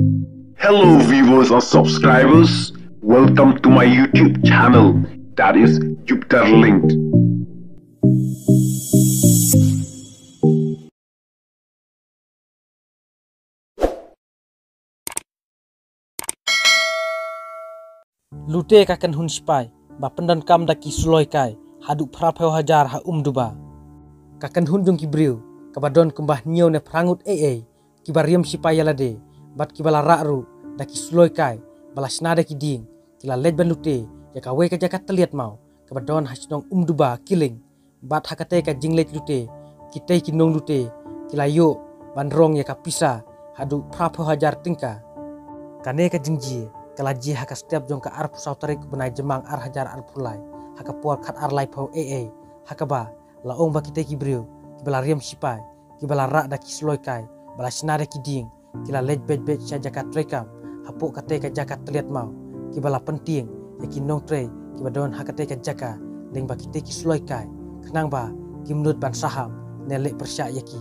Hello, viewers and subscribers. Welcome to my YouTube channel that is Jupiter Linked. lute kakan hun kam da ki suloi kai hadu phrap heu hajar ha um duba kakan hun jong ki briu kabadon kumbah nyo ne prangut e e ki bariam sipai yala de bat ki bala ru da ki suloi kai bala ki ding kila lej ban lute ya ka we ka jakat teliat mau kabadon hasnong um duba kiling bat hakate ka jinglet lute ki te ki nong lute kila yo bandrong ya ka pisa hadu phrap heu hajar tingka. Kane ka jingji kalaji haka setiap jong ka ar pusau tarik benai jemang ar hajar ar pulai haka puar kat ar lai pau e e haka ba la ong ba kite kibriu kibala riam sipai kibala rak da kisloi kai bala sinada ki ding kila lej bet bet sya jakat trekam hapu kate ka jakat teliat mau. Kibala penting ya ki nong tre kibadon haka te ka jaka deng ba kite kisloi kai. Kenang ba kimnut ban saham nelek persya yaki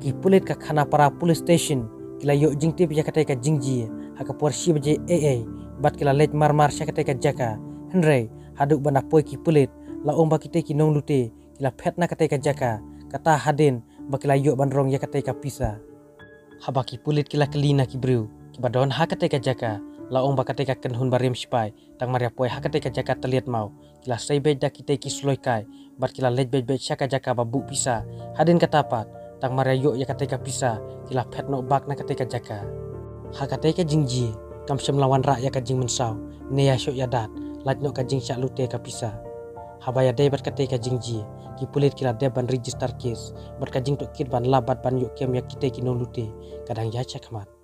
ki. Pulit ka khana para police station kila yo jingti pija kate ka jingji haka por si baje e e bat kila let mar mar sya kate ka jaka. Henre haduk bana poi ki pulit la om bakite ki nong lute kila phet na kate ka jaka. Kata hadin bakila yo bandrong ya kate ka pisa habaki pulit kila kelina ki bru ki badon ha kate ka jaka. La om bakate ka ken hun barim spai tang maria poi ha kate ka jaka teliat mau. Kila sei da kite ki sloi kai. Bat kila let bet bet sya ka jaka babu pisa. Hadin katapat tang maria yo ya kate ka pisa kila phet no bak na kate ka jaka hakate ka jingji kam sem lawan rak ya jing mensau. Ne ya syok ya dat. Lat no ka jing syak lute ka pisa habaya dai bat kate ka jingji ki pulit kila de ban register case bat ka jing to kit ban labat ban yok kem ya kite ki no lute kadang ya cakamat